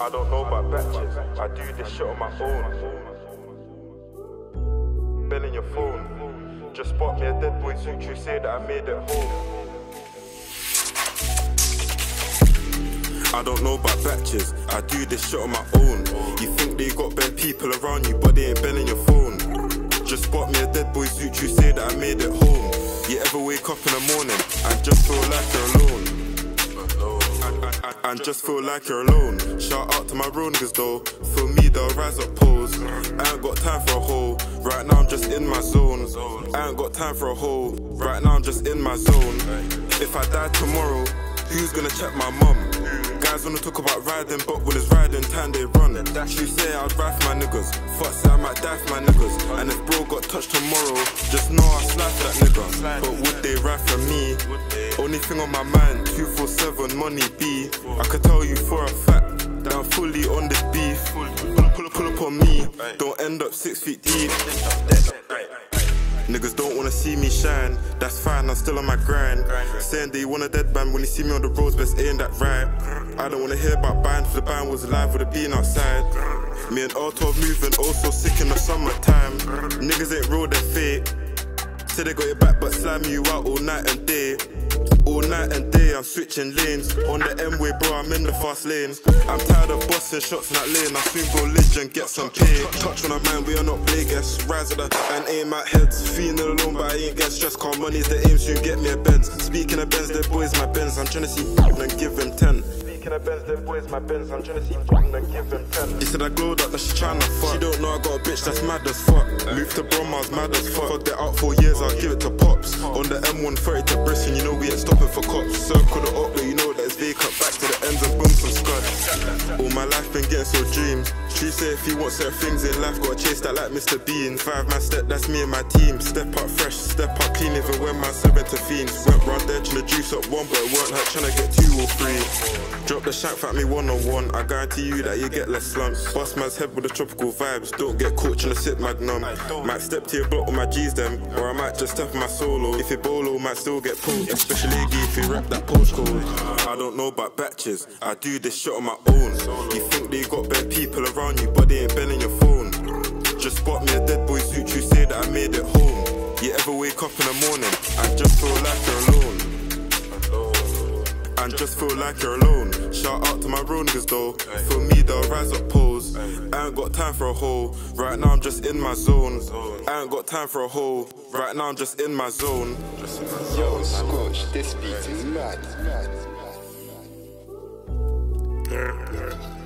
I don't know about batches, I do this shit on my own. Bell in your phone. Just spot me a dead boy suit, you say that I made it home. I don't know about batches, I do this shit on my own. You think they got bare people around you, but they ain't belling your phone. Just spot me a dead boy suit, you say that I made it home. You ever wake up in the morning and just feel like you're alone? And just feel like you're alone. Shout out to my real niggas though. For me, they'll rise up pose. I ain't got time for a hole. Right now, I'm just in my zone. I ain't got time for a hole. Right now, I'm just in my zone. If I die tomorrow, who's gonna check my mum? Guys wanna talk about riding, but when it's riding time, they run. She say I'd ride for my niggas. Fuck say I might die for my niggas. And if bro got touched tomorrow, just know I'll for that nigga. But would they ride for me? Only thing on my mind, 247 money B. I could tell you for a fact that I'm fully on this beef. Pull, pull, pull up on me, don't end up six feet deep. Niggas don't wanna see me shine, that's fine, I'm still on my grind. Saying they want a dead band when you see me on the roads, best ain't that right. I don't wanna hear about band, for the band was alive with it being outside. Me and Auto moving, oh also sick in the summertime. Niggas ain't real, they're fake. Say they got your back, but slam you out all night and day. All night and day, I'm switching lanes. On the M way, bro, I'm in the fast lane. I'm tired of busting shots in that lane. I soon go legend, get some pay. Touch on a man, we are not play guests. Rise at the and aim at heads. Feeling alone, but I ain't get stressed. Call money's the aim, soon get me a Benz. Speaking of Benz, their boys my Benz. I'm trying to see and give him 10. Speaking of Benz, their boys my Benz. I'm trying to see and give him 10. He said I glowed up, that she trying to fuck. She don't know I got a bitch that's mad as fuck. Moved to Bromars, mad as fuck. Got there out for years, I'll give it to Pops. On the M130 to Brisbane, you know we ain't stopping for cops. Circle the up, you know that it's vacant. Back to the ends and boom some scud. All my life been getting so dreams. She say if he wants certain things in life, gotta chase that like Mr. Bean. Five man step, that's me and my team. Step up fresh, step up clean, even when my seven to fiends. Went round there trying to juice up one, but weren't her trying to get two or three. Drop the shank at me one on one. I guarantee you that you get less slumps. Bust man's head with the tropical vibes. Don't get caught trying to sit magnum. Might step to your block with my G's them, or I might just step my solo. If it bolo, might still get pulled. Especially if you rap that postcode. I don't know about batches. I do this shit on my own. You think they got bad people around you, but they ain't belling your phone. Just spot me a dead boy suit, you say that I made it home. You ever wake up in the morning and just feel like? And just feel like you're alone. Shout out to my real niggas though. For me, they'll rise up pose. I ain't got time for a hole. Right now, I'm just in my zone. I ain't got time for a hole. Right now, I'm just in my zone. Yo, Skorch, this beat is mad. Yeah, yeah.